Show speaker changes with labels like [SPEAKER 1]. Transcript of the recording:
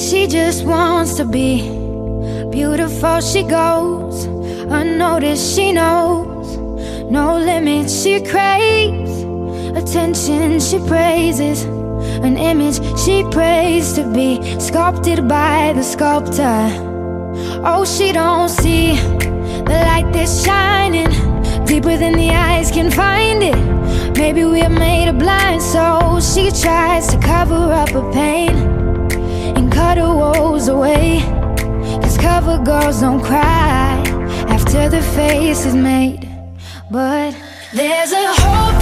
[SPEAKER 1] She just wants to be beautiful. She goes unnoticed. She knows no limits. She craves attention. She praises an image she prays to be sculpted by the sculptor. Oh, she don't see the light that's shining deeper than the eyes can find it. Maybe we're made of blind souls. She tries to cover up her pain her away. Cause cover girls don't cry after the face is made. But there's a hope